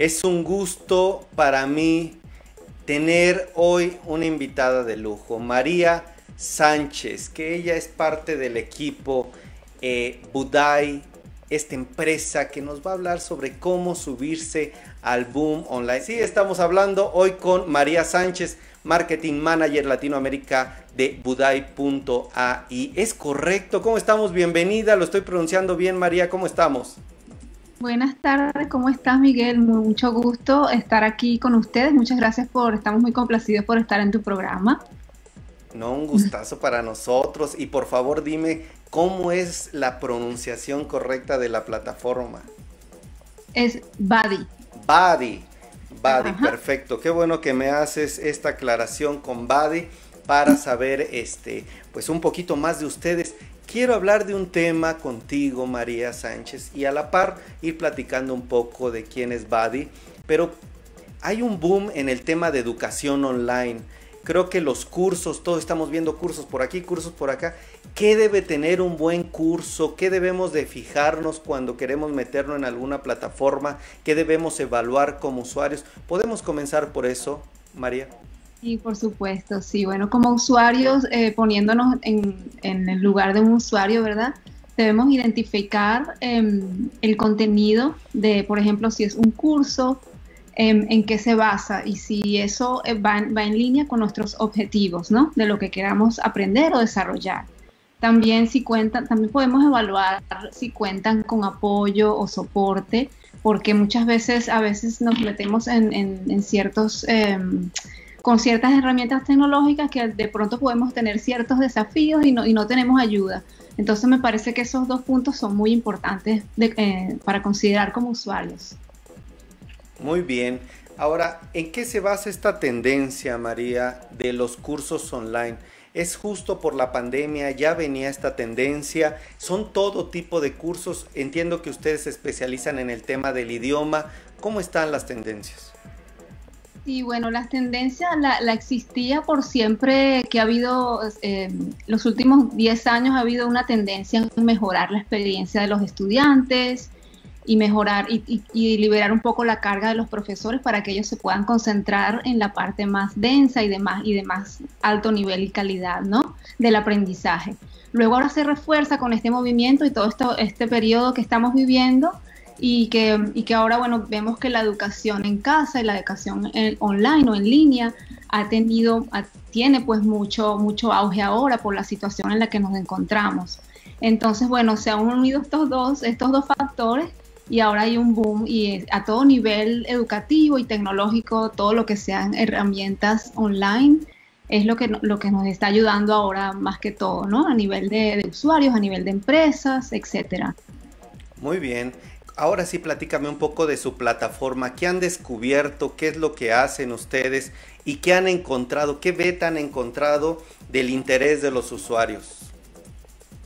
Es un gusto para mí tener hoy una invitada de lujo, María Sánchez, que ella es parte del equipo eh, Budai, esta empresa que nos va a hablar sobre cómo subirse al boom online. Sí, estamos hablando hoy con María Sánchez, Marketing Manager Latinoamérica de Budai.ai. ¿Es correcto? ¿Cómo estamos? Bienvenida, lo estoy pronunciando bien, María, ¿cómo estamos? Buenas tardes, ¿cómo estás Miguel? Mucho gusto estar aquí con ustedes. Muchas gracias por, estamos muy complacidos por estar en tu programa. No, un gustazo para nosotros. Y por favor dime cómo es la pronunciación correcta de la plataforma. Es Buddy. Buddy. Buddy, perfecto. Qué bueno que me haces esta aclaración con Buddy para saber este, pues un poquito más de ustedes quiero hablar de un tema contigo, María Sánchez, y a la par ir platicando un poco de quién es Buddy, pero hay un boom en el tema de educación online. Creo que los cursos, todos estamos viendo cursos por aquí, cursos por acá. ¿Qué debe tener un buen curso? ¿Qué debemos de fijarnos cuando queremos meternos en alguna plataforma? ¿Qué debemos evaluar como usuarios? ¿Podemos comenzar por eso, María? Sí, por supuesto, sí. Bueno, como usuarios, eh, poniéndonos en, el lugar de un usuario, ¿verdad? Debemos identificar em, el contenido de, por ejemplo, si es un curso, em, en qué se basa y si eso eh, va, va, en línea con nuestros objetivos, ¿no? De lo que queramos aprender o desarrollar. También si cuentan, también podemos evaluar si cuentan con apoyo o soporte, porque muchas veces, a veces nos metemos en, en ciertos em, con ciertas herramientas tecnológicas que de pronto podemos tener ciertos desafíos y no, tenemos ayuda. Entonces me parece que esos dos puntos son muy importantes eh, para considerar como usuarios. Muy bien. Ahora, ¿en qué se basa esta tendencia, María, de los cursos online? ¿Es justo por la pandemia? ¿Ya venía esta tendencia? ¿Son todo tipo de cursos? Entiendo que ustedes se especializan en el tema del idioma. ¿Cómo están las tendencias? Sí, bueno, las tendencias la, existía por siempre que ha habido, eh, los últimos 10 años ha habido una tendencia en mejorar la experiencia de los estudiantes y mejorar y, y, liberar un poco la carga de los profesores para que ellos se puedan concentrar en la parte más densa y de más, y de más alto nivel y calidad, ¿no? Del aprendizaje. Luego ahora se refuerza con este movimiento y todo esto, este periodo que estamos viviendo y que, y que ahora, bueno, vemos que la educación en casa y la educación online o en línea ha tenido, tiene pues mucho, mucho auge ahora por la situación en la que nos encontramos. Entonces, bueno, se han unido estos dos, estos dos factores y ahora hay un boom y a todo nivel educativo y tecnológico, todo lo que sean herramientas online es lo que, lo que nos está ayudando ahora más que todo, ¿no? A nivel de, de usuarios, a nivel de empresas, etcétera. Muy bien ahora sí platícame un poco de su plataforma, qué han descubierto, qué es lo que hacen ustedes y qué han encontrado, qué beta han encontrado del interés de los usuarios.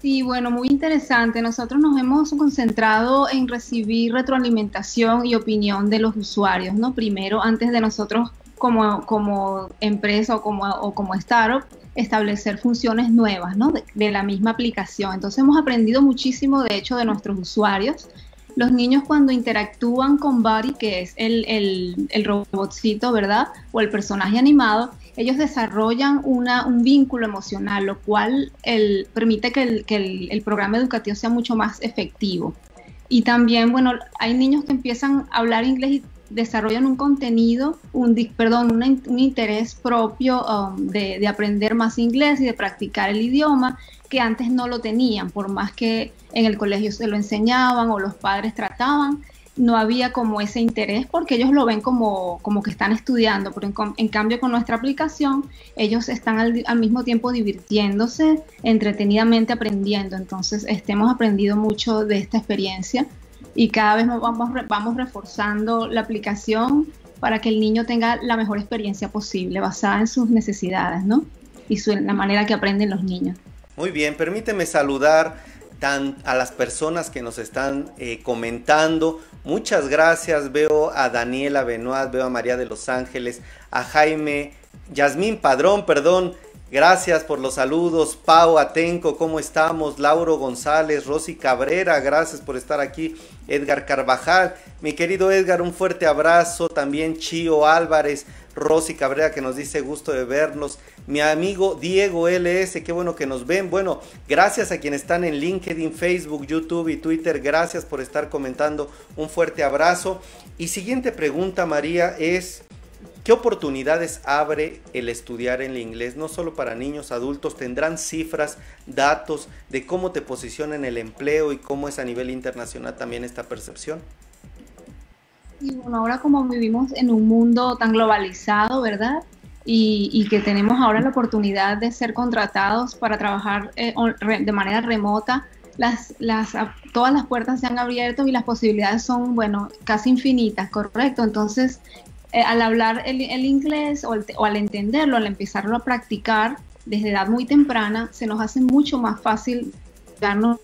Sí, bueno, muy interesante. Nosotros nos hemos concentrado en recibir retroalimentación y opinión de los usuarios, ¿no? Primero, antes de nosotros como, como empresa o como, como startup, establecer funciones nuevas, ¿no? De, la misma aplicación. Entonces hemos aprendido muchísimo, de hecho, de nuestros usuarios los niños cuando interactúan con Buddy, que es el, el, robotcito, ¿verdad? O el personaje animado, ellos desarrollan una, un vínculo emocional, lo cual el, permite que, el, que el, programa educativo sea mucho más efectivo. Y también, bueno, hay niños que empiezan a hablar inglés y desarrollan un contenido, un, perdón, un, interés propio um, de, de, aprender más inglés y de practicar el idioma que antes no lo tenían, por más que en el colegio se lo enseñaban o los padres trataban, no había como ese interés porque ellos lo ven como, como que están estudiando, pero en, cambio con nuestra aplicación ellos están al, mismo tiempo divirtiéndose, entretenidamente aprendiendo, entonces este, hemos aprendido mucho de esta experiencia y cada vez vamos, vamos reforzando la aplicación para que el niño tenga la mejor experiencia posible, basada en sus necesidades, ¿no? Y su, la manera que aprenden los niños. Muy bien, permíteme saludar a las personas que nos están eh, comentando. Muchas gracias. Veo a Daniela Benoit, veo a María de los Ángeles, a Jaime, Yasmín Padrón, perdón, Gracias por los saludos. Pau Atenco, ¿cómo estamos? Lauro González, Rosy Cabrera, gracias por estar aquí. Edgar Carvajal, mi querido Edgar, un fuerte abrazo. También Chío Álvarez, Rosy Cabrera que nos dice gusto de vernos. Mi amigo Diego LS, qué bueno que nos ven. Bueno, gracias a quienes están en LinkedIn, Facebook, YouTube y Twitter. Gracias por estar comentando. Un fuerte abrazo. Y siguiente pregunta, María, es... ¿Qué oportunidades abre el estudiar en el inglés? No solo para niños, adultos, tendrán cifras, datos de cómo te posiciona en el empleo y cómo es a nivel internacional también esta percepción. Y bueno, ahora como vivimos en un mundo tan globalizado, ¿verdad? Y, que tenemos ahora la oportunidad de ser contratados para trabajar eh, de manera remota, todas las puertas se han abierto y las posibilidades son, bueno, casi infinitas, ¿correcto? Entonces, eh, al hablar el, inglés o, al entenderlo, al empezarlo a practicar desde edad muy temprana, se nos hace mucho más fácil darnos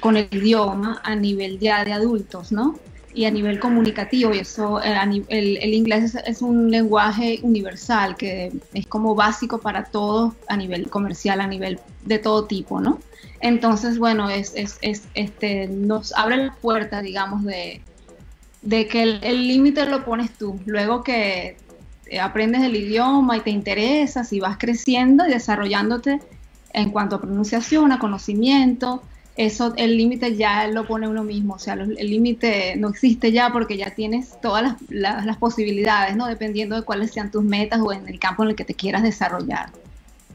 con el idioma a nivel ya de adultos, ¿no? Y a nivel comunicativo, y eso, eh, el, inglés es, un lenguaje universal que es como básico para todos a nivel comercial, a nivel de todo tipo, ¿no? Entonces, bueno, es, es, este, nos abre la puerta, digamos, de, de que el límite lo pones tú. Luego que aprendes el idioma y te interesas y vas creciendo y desarrollándote en cuanto a pronunciación, a conocimiento, eso el límite ya lo pone uno mismo, o sea, el límite no existe ya porque ya tienes todas las, las, posibilidades, ¿no? Dependiendo de cuáles sean tus metas o en el campo en el que te quieras desarrollar.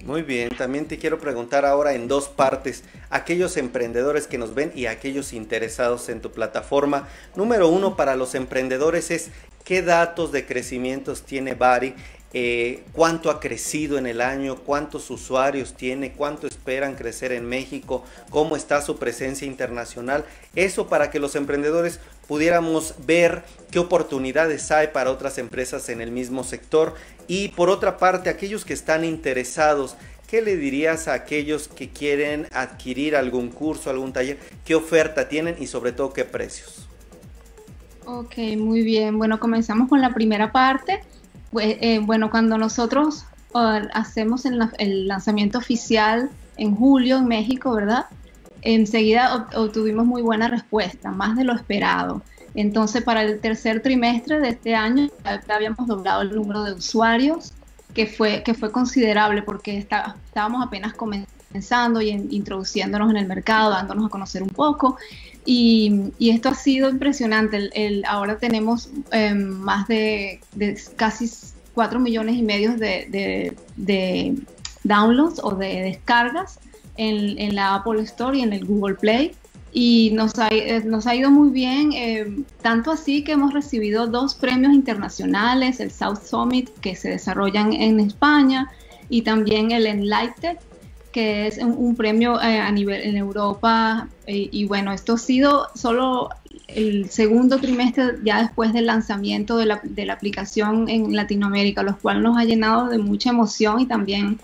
Muy bien, también te quiero preguntar ahora en dos partes, aquellos emprendedores que nos ven y aquellos interesados en tu plataforma. Número uno para los emprendedores es qué datos de crecimiento tiene Bari, eh, cuánto ha crecido en el año, cuántos usuarios tiene, cuánto esperan crecer en México, cómo está su presencia internacional. Eso para que los emprendedores pudiéramos ver qué oportunidades hay para otras empresas en el mismo sector y por otra parte, aquellos que están interesados, ¿qué le dirías a aquellos que quieren adquirir algún curso, algún taller? ¿Qué oferta tienen y sobre todo qué precios? Ok, muy bien. Bueno, comenzamos con la primera parte. Pues, eh, bueno, cuando nosotros uh, hacemos el, lanzamiento oficial en julio en México, ¿verdad? Enseguida obtuvimos muy buena respuesta, más de lo esperado. Entonces, para el tercer trimestre de este año ya habíamos doblado el número de usuarios, que fue, que fue considerable porque estábamos apenas comenzando y introduciéndonos en el mercado, dándonos a conocer un poco. Y, esto ha sido impresionante. El, ahora tenemos em, más de, casi 4 millones y medio de, downloads o de descargas en, en, la Apple Store y en el Google Play y nos ha, eh, nos ha ido muy bien, eh, tanto así que hemos recibido dos premios internacionales, el South Summit que se desarrollan en España y también el Enlighted que es un, premio eh, a nivel en Europa y bueno, esto ha sido solo el segundo trimestre ya después del lanzamiento de la, de la aplicación en Latinoamérica, lo cual nos ha llenado de mucha emoción y también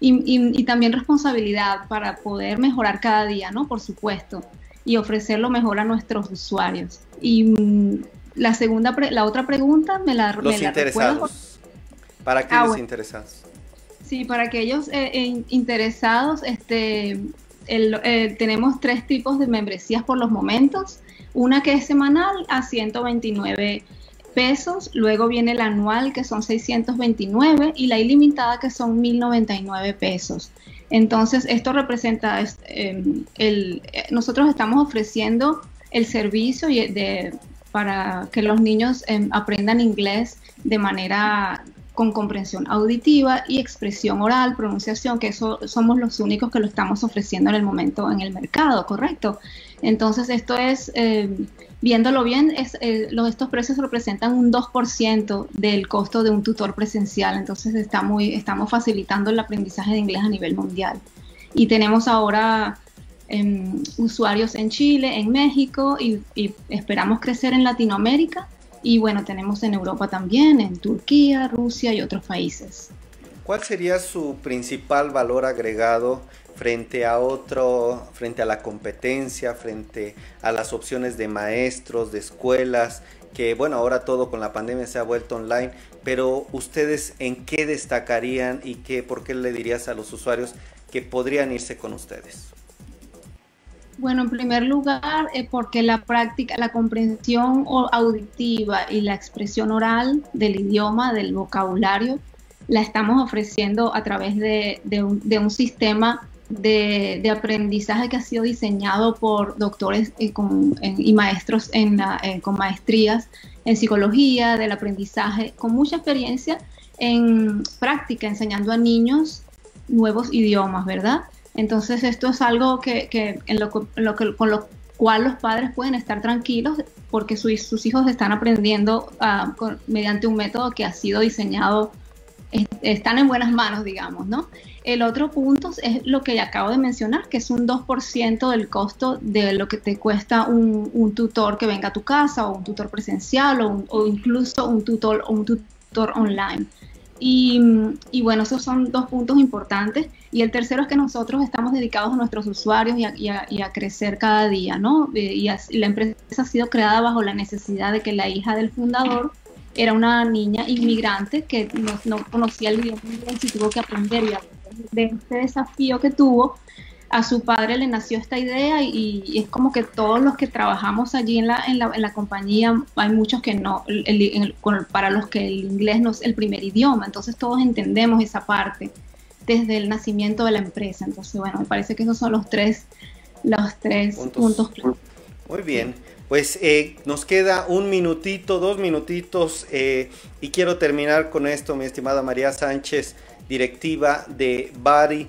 y, y, también responsabilidad para poder mejorar cada día, ¿no? Por supuesto y ofrecer lo mejor a nuestros usuarios. Y mm, la segunda, la otra pregunta me la, los interesados. Para ah, aquellos interesados. Sí, para aquellos eh, eh, interesados, este, eh, tenemos tres tipos de membresías por los momentos. Una que es semanal a 129 pesos, luego viene la anual que son 629 y la ilimitada que son 1099 pesos. Entonces, esto representa, em, el, nosotros estamos ofreciendo el servicio de, para que los niños em, aprendan inglés de manera con comprensión auditiva y expresión oral, pronunciación, que eso somos los únicos que lo estamos ofreciendo en el momento en el mercado, ¿correcto? Entonces, esto es, em, viéndolo bien, es, eh, los, estos precios representan un 2% del costo de un tutor presencial, entonces está muy, estamos facilitando el aprendizaje de inglés a nivel mundial. Y tenemos ahora em, usuarios en Chile, en México y, y esperamos crecer en Latinoamérica y bueno, tenemos en Europa también, en Turquía, Rusia y otros países. ¿Cuál sería su principal valor agregado frente a otro, frente a la competencia, frente a las opciones de maestros, de escuelas que bueno, ahora todo con la pandemia se ha vuelto online, pero ustedes en qué destacarían y qué, por qué le dirías a los usuarios que podrían irse con ustedes? Bueno, en primer lugar, eh, porque la práctica, la comprensión auditiva y la expresión oral del idioma, del vocabulario, la estamos ofreciendo a través de, un, sistema de, aprendizaje que ha sido diseñado por doctores y, y maestros en con maestrías en psicología, del aprendizaje, con mucha experiencia en práctica, enseñando a niños nuevos idiomas, ¿verdad? Entonces esto es algo que, en lo, con lo cual los padres pueden estar tranquilos porque sus hijos están aprendiendo ah, mediante un método que ha sido diseñado, están en buenas manos, digamos, ¿no? El otro punto es lo que acabo de mencionar, que es un 2% del costo de lo que te cuesta un, tutor que venga a tu casa o un tutor presencial o, o incluso un tutor, un tutor online. Y, bueno, esos son dos puntos importantes. Y el tercero es que nosotros estamos dedicados a nuestros usuarios y a, crecer cada día, ¿no? Eh, y, la empresa ha sido creada bajo la necesidad de que la hija del fundador era una niña inmigrante que no, conocía el idioma inglés y tuvo que aprender. Y de este desafío que tuvo, a su padre le nació esta idea y, es como que todos los que trabajamos allí en la, en la, en la compañía, hay muchos que no, para los que el inglés no es el primer idioma, entonces todos entendemos esa parte desde el nacimiento de la empresa. Entonces, bueno, me parece que esos son los tres, los tres puntos. Muy bien. Pues eh, nos queda un minutito, dos minutitos eh, y quiero terminar con esto, mi estimada María Sánchez, directiva de Bari.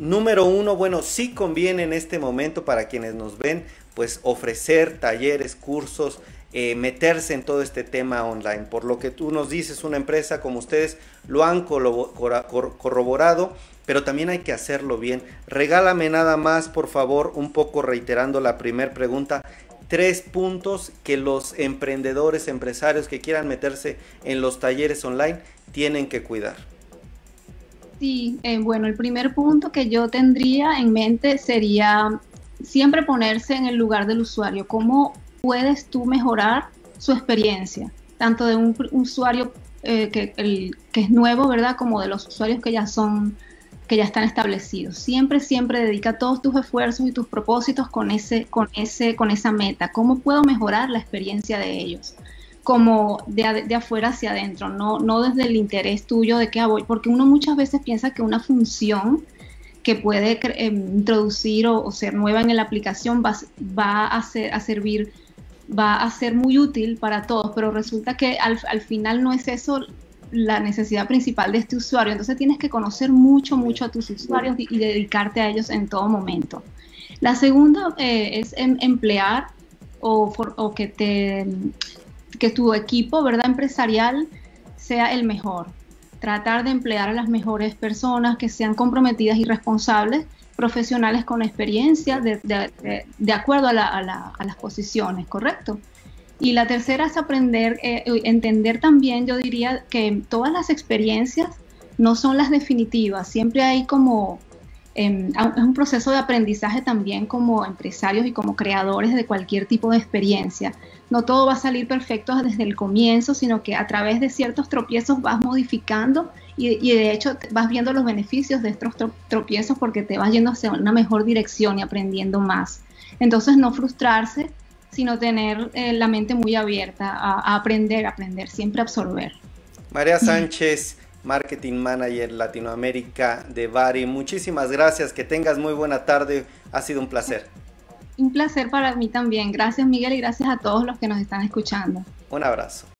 Número uno, bueno, sí conviene en este momento para quienes nos ven, pues ofrecer talleres, cursos, eh, meterse en todo este tema online. Por lo que tú nos dices, una empresa como ustedes lo han corroborado, pero también hay que hacerlo bien. Regálame nada más, por favor, un poco reiterando la primera pregunta. Tres puntos que los emprendedores, empresarios que quieran meterse en los talleres online tienen que cuidar. Sí, eh, bueno, el primer punto que yo tendría en mente sería siempre ponerse en el lugar del usuario. ¿Cómo puedes tú mejorar su experiencia? Tanto de un, usuario eh, que, que es nuevo, ¿verdad? Como de los usuarios que ya son que ya están establecidos. Siempre, siempre dedica todos tus esfuerzos y tus propósitos con ese, con ese, con esa meta. ¿Cómo puedo mejorar la experiencia de ellos? Como de, de, afuera hacia adentro, no, no desde el interés tuyo de que ah, voy, porque uno muchas veces piensa que una función que puede em, introducir o, ser nueva en la aplicación va, va a, ser, a servir, va a ser muy útil para todos, pero resulta que al, al final no es eso la necesidad principal de este usuario, entonces tienes que conocer mucho, mucho a tus usuarios y, dedicarte a ellos en todo momento. La segunda eh, es em, emplear o, o, que te que tu equipo, ¿verdad? Empresarial sea el mejor. Tratar de emplear a las mejores personas que sean comprometidas y responsables, profesionales con experiencia, de, acuerdo a, las posiciones, ¿correcto? Y la tercera es aprender, eh, entender también, yo diría que todas las experiencias no son las definitivas, siempre hay como, em, es un proceso de aprendizaje también como empresarios y como creadores de cualquier tipo de experiencia no todo va a salir perfecto desde el comienzo, sino que a través de ciertos tropiezos vas modificando y, de hecho vas viendo los beneficios de estos tropiezos porque te vas yendo hacia una mejor dirección y aprendiendo más. Entonces no frustrarse, sino tener eh, la mente muy abierta a, aprender, aprender, siempre absorber. María Sánchez, Marketing Manager Latinoamérica de Bari, muchísimas gracias, que tengas muy buena tarde, ha sido un placer un placer para mí también. Gracias Miguel y gracias a todos los que nos están escuchando. Un abrazo.